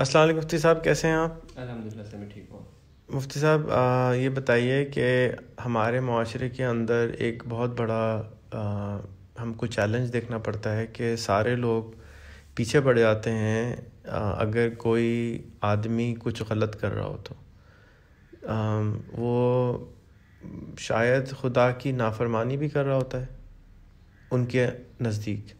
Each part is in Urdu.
السلام علیکم مفتی صاحب کیسے ہیں آپ؟ الحمد للہ سے میں ٹھیک ہوں۔ مفتی صاحب یہ بتائیے کہ ہمارے معاشرے کے اندر ایک بہت بڑا ہم کو چیلنج دیکھنا پڑتا ہے کہ سارے لوگ پیچھے پڑ جاتے ہیں اگر کوئی آدمی کچھ غلط کر رہا ہو تو۔ وہ شاید خدا کی نافرمانی بھی کر رہا ہوتا ہے ان کے نزدیک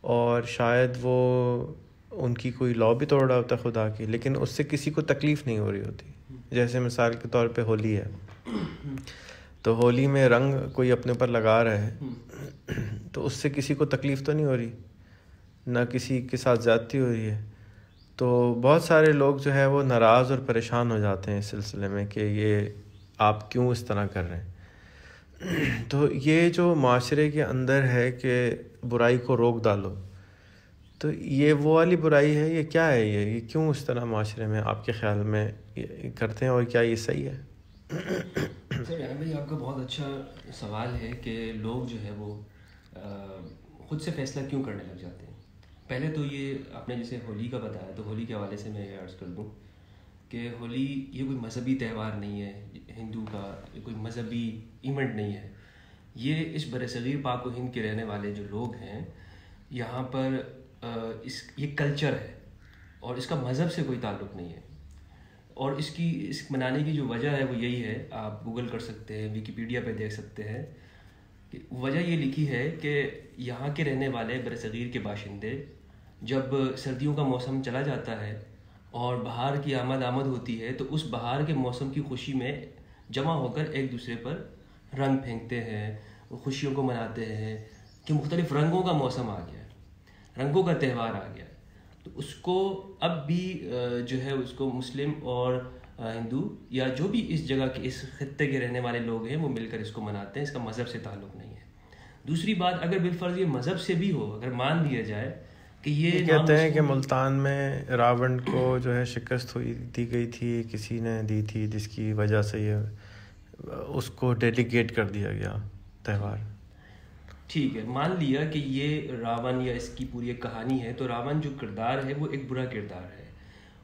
اور شاید وہ ان کی کوئی لا بھی توڑ رہا ہوتا ہے خدا کی، لیکن اس سے کسی کو تکلیف نہیں ہو رہی ہوتی۔ جیسے مثال کے طور پہ ہولی ہے۔ تو ہولی میں رنگ کوئی اپنے اوپر لگا رہا ہے تو اس سے کسی کو تکلیف تو نہیں ہو رہی؟ نہ کسی کے ساتھ زیادتی ہو رہی ہے۔ تو بہت سارے لوگ جو ہے وہ ناراض اور پریشان ہو جاتے ہیں اس سلسلے میں کہ یہ آپ کیوں اس طرح کر رہے ہیں۔ تو یہ جو معاشرے کے اندر ہے کہ برائی کو روک ڈالو۔ تو یہ وہ والی برائی ہے، یہ کیا ہے یہ؟ یہ کیوں اس طرح معاشرے میں آپ کے خیال میں کرتے ہیں اور کیا یہ صحیح ہے؟ سر بھائی، آپ کا بہت اچھا سوال ہے کہ لوگ جو ہے وہ خود سے فیصلہ کیوں کرنے لگ جاتے ہیں؟ پہلے تو یہ آپ نے جیسے ہولی کا بتایا، تو ہولی کے حوالے سے میں یہ عرض کر دوں کہ ہولی یہ کوئی مذہبی تہوار نہیں ہے، ہندو کا یہ کوئی مذہبی ایونٹ نہیں ہے۔ یہ اس بر صغیر پاک و ہند کے رہنے والے جو لوگ ہیں، یہاں پر اس، یہ کلچر ہے اور اس کا مذہب سے کوئی تعلق نہیں ہے۔ اور اس کی، اس منانے کی جو وجہ ہے وہ یہی ہے، آپ گوگل کر سکتے ہیں ویکیپیڈیا پہ دیکھ سکتے ہیں کہ وجہ یہ لکھی ہے کہ یہاں کے رہنے والے برصغیر کے باشندے جب سردیوں کا موسم چلا جاتا ہے اور بہار کی آمد آمد ہوتی ہے تو اس بہار کے موسم کی خوشی میں جمع ہو کر ایک دوسرے پر رنگ پھینکتے ہیں، خوشیوں کو مناتے ہیں کہ مختلف رنگوں کا موسم آ گیا۔ ہے رنگوں کا تہوار آ گیا۔ تو اس کو اب بھی جو ہے اس کو مسلم اور ہندو یا جو بھی اس جگہ کے اس خطے کے رہنے والے لوگ ہیں وہ مل کر اس کو مناتے ہیں اس کا مذہب سے تعلق نہیں ہے۔ دوسری بات اگر بالفرض یہ مذہب سے بھی ہو اگر مان دیا جائے کہ یہ کہتے ہیں کہ ملتان میں راون کو جو ہے شکست ہوئی دی گئی تھی کسی نے دی تھی جس کی وجہ سے یہ اس کو ڈیلیگیٹ کر دیا گیا تہوار۔ ٹھیک ہے، مان لیا کہ یہ راون یا اس کی پوری ایک کہانی ہے، تو راون جو کردار ہے وہ ایک برا کردار ہے۔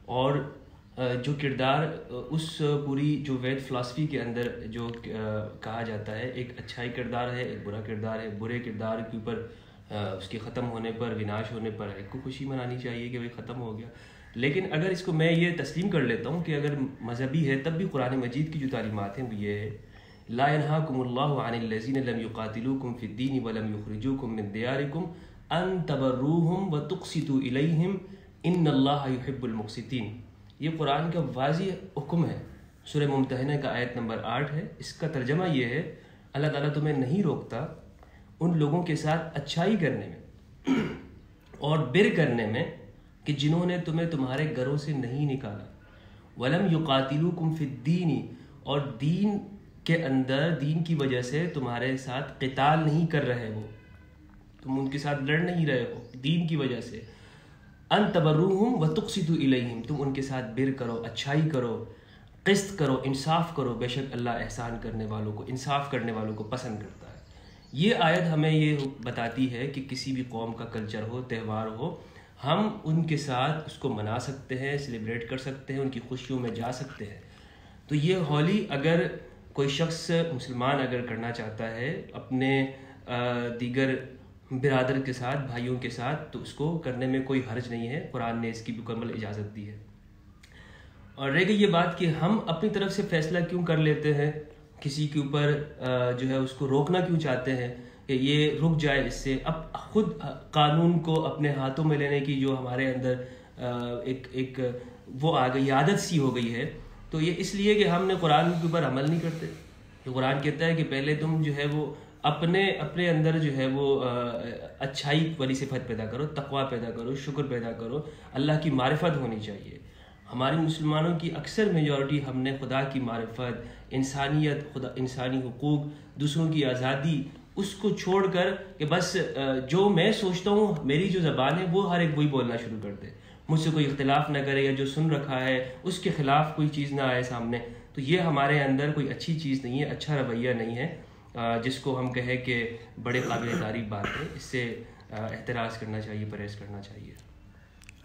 اور جو کردار اس پوری جو وید فلاسفی کے اندر جو کہا جاتا ہے، ایک اچھائی کردار ہے، ایک برا کردار ہے۔ برے کردار کے اوپر اس کے ختم ہونے پر وناش ہونے پر ایک کو خوشی منانی چاہیے کہ بھائی ختم ہو گیا۔ لیکن اگر اس کو میں یہ تسلیم کر لیتا ہوں کہ اگر مذہبی ہے، تب بھی قرآن مجید کی جو تعلیمات ہیں وہ یہ ہے۔ لا ينهاكم الله عن الذين لم يقاتلوكم في الدين ولم يخرجوكم من دياركم ان تبروهم وتقسطوا اليهم ان الله يحب المقسطين. یہ قرآن کا واضح حکم ہے. سورہ ممتحنہ کا آیت نمبر آٹھ ہے. اس کا ترجمہ یہ ہے، اللہ تعالیٰ تمہیں نہیں روکتا ان لوگوں کے ساتھ اچھائی کرنے میں اور بر کرنے میں کہ جنہوں نے تمہیں تمہارے گھروں سے نہیں نکالا. ولم یقاتلوکم فی الدین اور دین کے اندر دین کی وجہ سے تمہارے ساتھ قتال نہیں کر رہے ہو۔ تم ان کے ساتھ لڑ نہیں رہے ہو۔ دین کی وجہ سے۔ ان تبروہم و تقسط الیہم۔ تم ان کے ساتھ بر کرو، اچھائی کرو، قسط کرو، انصاف کرو۔ بے شک اللہ احسان کرنے والوں کو، انصاف کرنے والوں کو پسند کرتا ہے۔ یہ آیت ہمیں یہ بتاتی ہے کہ کسی بھی قوم کا کلچر ہو، تہوار ہو، ہم ان کے ساتھ اس کو منا سکتے ہیں، سیلیبریٹ کر سکتے ہیں، ان کی خوشیوں میں جا سکتے ہیں۔ تو یہ ہولی اگر کوئی شخص مسلمان اگر کرنا چاہتا ہے اپنے دیگر برادر کے ساتھ، بھائیوں کے ساتھ، تو اس کو کرنے میں کوئی حرج نہیں ہے۔ قرآن نے اس کی مکمل اجازت دی ہے۔ اور رہ گئی یہ بات کہ ہم اپنی طرف سے فیصلہ کیوں کر لیتے ہیں؟ کسی کے اوپر جو ہے اس کو روکنا کیوں چاہتے ہیں؟ کہ یہ رک جائے اس سے۔ اب خود قانون کو اپنے ہاتھوں میں لینے کی جو ہمارے اندر ایک ایک، وہ آ گئی، عادت سی ہو گئی ہے۔ تو یہ اس لیے کہ ہم نے قرآن کے اوپر عمل نہیں کرتے۔ تو قرآن کہتا ہے کہ پہلے تم جو ہے وہ اپنے اپنے اندر جو ہے وہ اچھائی والی صفت پیدا کرو تقوا پیدا کرو، شکر پیدا کرو۔ اللہ کی معرفت ہونی چاہیے۔ ہماری مسلمانوں کی اکثر میجورٹی ہم نے خدا کی معرفت، انسانیت، خدا، انسانی حقوق، دوسروں کی آزادی، اس کو چھوڑ کر کہ بس جو میں سوچتا ہوں، میری جو زبان ہے، وہ ہر ایک وہی بولنا شروع کر دے۔ مجھ سے کوئی اختلاف نہ کرے یا جو سن رکھا ہے اس کے خلاف کوئی چیز نہ آئے سامنے۔ تو یہ ہمارے اندر کوئی اچھی چیز نہیں ہے اچھا رویہ نہیں ہے جس کو ہم کہیں کہ بڑے قابل تعریف بات ہے۔ اس سے احتراز کرنا چاہیے پرہیز کرنا چاہیے۔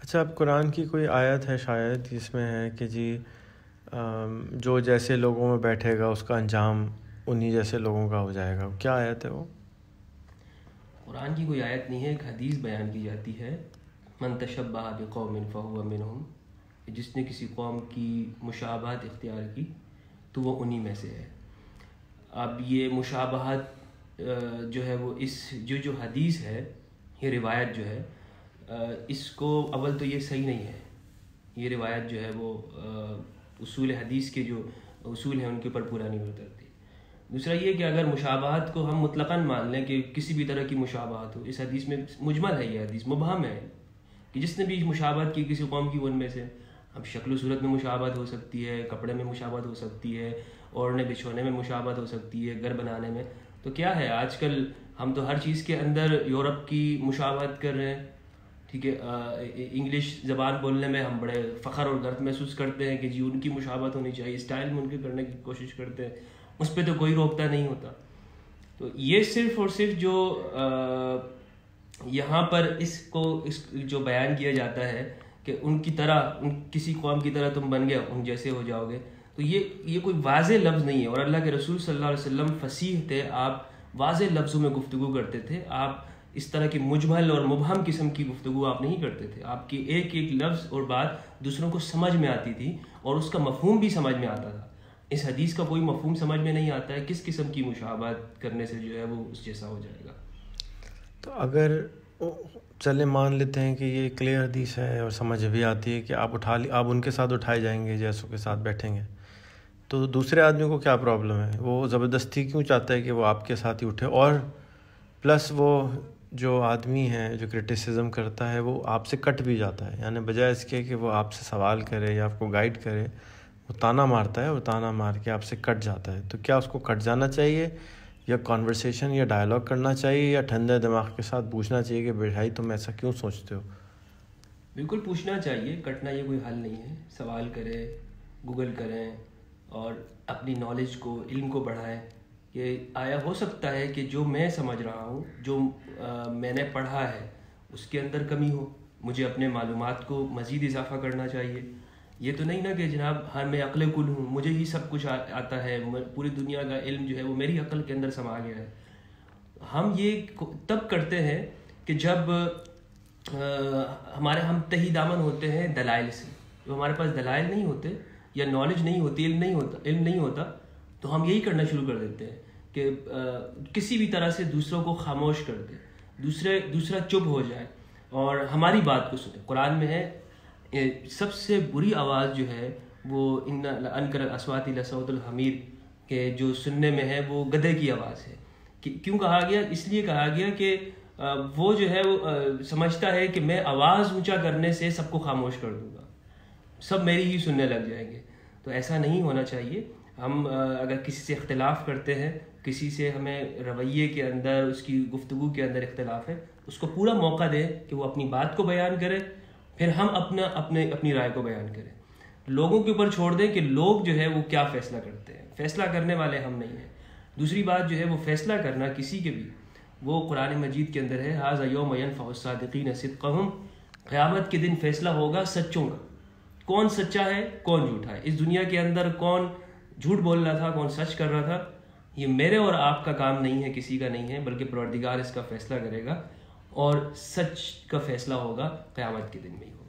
اچھا اب قرآن کی کوئی آیت ہے شاید جس میں ہے کہ جی جو جیسے لوگوں میں بیٹھے گا اس کا انجام انہی جیسے لوگوں کا ہو جائے گا۔ کیا آیت ہے وہ؟ قرآن کی کوئی آیت نہیں ہے ایک حدیث بیان کی جاتی ہے۔ من تشبہ بقوم فہو منہم جس نے کسی قوم کی مشابہت اختیار کی، تو وہ انہی میں سے ہے۔ اب یہ مشابہت جو ہے وہ اس، جو جو حدیث ہے، یہ روایت جو ہے اس کو اول تو یہ صحیح نہیں ہے۔ یہ روایت جو ہے وہ اصول حدیث کے جو اصول ہیں، ان کے اوپر پورا نہیں اترتی۔ دوسرا یہ کہ اگر مشابہت کو ہم مطلقاً مان لیں کہ کسی بھی طرح کی مشابہت ہو، اس حدیث میں مجمل ہے یہ حدیث، مبہم ہے۔ کہ جس نے بھی مشابہت کی کسی قوم کی ان میں سے، اب شکل و صورت میں مشابہت ہو سکتی ہے، کپڑے میں مشابہت ہو سکتی ہے، اوڑھنے، بچھونے میں مشابہت ہو سکتی ہے، گھر بنانے میں، تو کیا ہے؟ آج کل ہم تو ہر چیز کے اندر یورپ کی مشابہت کر رہے ہیں۔ ٹھیک ہے انگلش زبان بولنے میں ہم بڑے فخر اور درد محسوس کرتے ہیں کہ جی ان کی مشابت ہونی چاہیے، اسٹائل میں ان کے کرنے کی کوشش کرتے ہیں، اس پہ تو کوئی روکتا نہیں ہوتا۔ تو یہ صرف اور صرف جو یہاں پر اس کو اس جو بیان کیا جاتا ہے کہ ان کی طرح، ان کسی قوم کی طرح تم بن گیا ان جیسے ہو جاؤ گے۔ تو یہ یہ کوئی واضح لفظ نہیں ہے۔ اور اللہ کے رسول صلی اللہ علیہ وسلم فصیح تھے، آپ واضح لفظوں میں گفتگو کرتے تھے۔ آپ اس طرح کی مجمل اور مبہم قسم کی گفتگو آپ نہیں کرتے تھے۔ آپ کی ایک ایک لفظ اور بات دوسروں کو سمجھ میں آتی تھی اور اس کا مفہوم بھی سمجھ میں آتا تھا۔ اس حدیث کا کوئی مفہوم سمجھ میں نہیں آتا ہے۔ کس قسم کی مشابات کرنے سے جو ہے وہ اس جیسا ہو جائے گا؟ تو اگر چلے مان لیتے ہیں کہ یہ کلیئر حدیث ہے اور سمجھ بھی آتی ہے کہ آپ اٹھا لی آپ ان کے ساتھ اٹھائے جائیں گے، جیسوں کے ساتھ بیٹھیں گے۔ تو دوسرے آدمی کو کیا پرابلم ہے؟ وہ زبردستی کیوں چاہتا ہے کہ وہ آپ کے ساتھ ہی اٹھے؟ اور پلس وہ جو آدمی ہے، جو کرٹیسزم کرتا ہے، وہ آپ سے کٹ بھی جاتا ہے۔ یعنی بجائے اس کے کہ وہ آپ سے سوال کرے یا آپ کو گائیڈ کرے، وہ تانا مارتا ہے اور تانا مار کے آپ سے کٹ جاتا ہے۔ تو کیا اس کو کٹ جانا چاہیے؟ یا کانورسیشن یا ڈائلاگ کرنا چاہیے یا ٹھنڈے دماغ کے ساتھ پوچھنا چاہیے کہ بھائی تم ایسا کیوں سوچتے ہو؟ بالکل پوچھنا چاہیے، کٹنا یہ کوئی حل نہیں ہے۔ سوال کرے گوگل کریں اور اپنی نالج کو، علم کو بڑھائیں۔ کہ آیا ہو سکتا ہے کہ جو میں سمجھ رہا ہوں، جو میں نے پڑھا ہے، اس کے اندر کمی ہو۔ مجھے اپنے معلومات کو مزید اضافہ کرنا چاہیے۔ یہ تو نہیں نا کہ جناب ہاں میں عقل کل ہوں، مجھے ہی سب کچھ آتا ہے پوری دنیا کا علم جو ہے وہ میری عقل کے اندر سما گیا ہے۔ ہم یہ تب کرتے ہیں کہ جب ہمارے ہم تہی دامن ہوتے ہیں دلائل سے۔ جو ہمارے پاس دلائل نہیں ہوتے یا نالج نہیں ہوتی، علم نہیں ہوتا، علم نہیں ہوتا، تو ہم یہی کرنا شروع کر دیتے ہیں کہ کسی بھی طرح سے دوسروں کو خاموش کر دے دوسرے دوسرا چپ ہو جائے۔ اور ہماری بات کو سنے قرآن میں ہے سب سے بری آواز جو ہے وہ ان انکر اسواتی لسعود الحمیر کے جو سننے میں ہے وہ گدے کی آواز ہے۔ کیوں کہا گیا؟ اس لیے کہا گیا کہ وہ جو ہے وہ سمجھتا ہے کہ میں آواز اونچا کرنے سے سب کو خاموش کر دوں گا۔ سب میری ہی سننے لگ جائیں گے۔ تو ایسا نہیں ہونا چاہیے۔ ہم اگر کسی سے اختلاف کرتے ہیں، کسی سے ہمیں رویے کے اندر، اس کی گفتگو کے اندر اختلاف ہے، اس کو پورا موقع دیں کہ وہ اپنی بات کو بیان کرے۔ پھر ہم اپنا اپنے اپنی رائے کو بیان کریں۔ لوگوں کے اوپر چھوڑ دیں کہ لوگ جو ہے وہ کیا فیصلہ کرتے ہیں۔ فیصلہ کرنے والے ہم نہیں ہیں۔ دوسری بات جو ہے وہ فیصلہ کرنا کسی کے بھی وہ قرآن مجید کے اندر ہے حاض یوم فوصادقین صدقہم قیامت کے دن فیصلہ ہوگا سچوں کا۔ کون سچا ہے، کون جھوٹا ہے؟ اس دنیا کے اندر کون جھوٹ بول رہا تھا، کون سچ کر رہا تھا، یہ میرے اور آپ کا کام نہیں ہے، کسی کا نہیں ہے، بلکہ پروردگار اس کا فیصلہ کرے گا۔ اور سچ کا فیصلہ ہوگا قیامت کے دن میں ہی ہوگا۔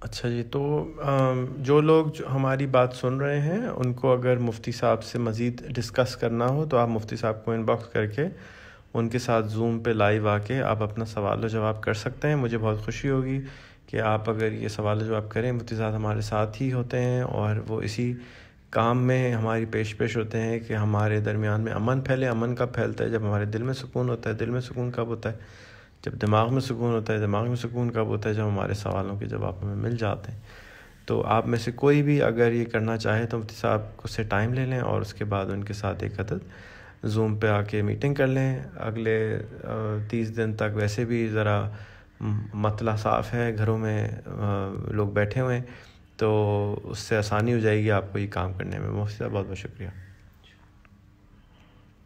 اچھا جی تو جو لوگ ہماری بات سن رہے ہیں، ان کو اگر مفتی صاحب سے مزید ڈسکس کرنا ہو، تو آپ مفتی صاحب کو ان باکس کر کے ان کے ساتھ زوم پہ لائیو آ کے آپ اپنا سوال و جواب کر سکتے ہیں۔ مجھے بہت خوشی ہوگی کہ آپ اگر یہ سوال و جواب کریں، مفتی صاحب ہمارے ساتھ ہی ہوتے ہیں اور وہ اسی کام میں ہماری پیش پیش ہوتے ہیں کہ ہمارے درمیان میں امن پھیلے، امن کب پھیلتا ہے؟ جب ہمارے دل میں سکون ہوتا ہے، دل میں سکون کب ہوتا ہے؟ جب دماغ میں سکون ہوتا ہے، دماغ میں سکون کب ہوتا ہے؟ جب ہمارے سوالوں کے جواب ہمیں مل جاتے ہیں۔ تو آپ میں سے کوئی بھی اگر یہ کرنا چاہے تو مفتی صاحب کو سے ٹائم لے لیں اور اس کے بعد ان کے ساتھ ایک عدد زوم پہ آ کے میٹنگ کر لیں۔ اگلے تیس دن تک ویسے بھی ذرا مطلع صاف ہے گھروں میں لوگ بیٹھے ہوئے ہیں۔ تو اس سے آسانی ہو جائے گی آپ کو یہ کام کرنے میں۔ مفتی صاحب بہت بہت شکریہ۔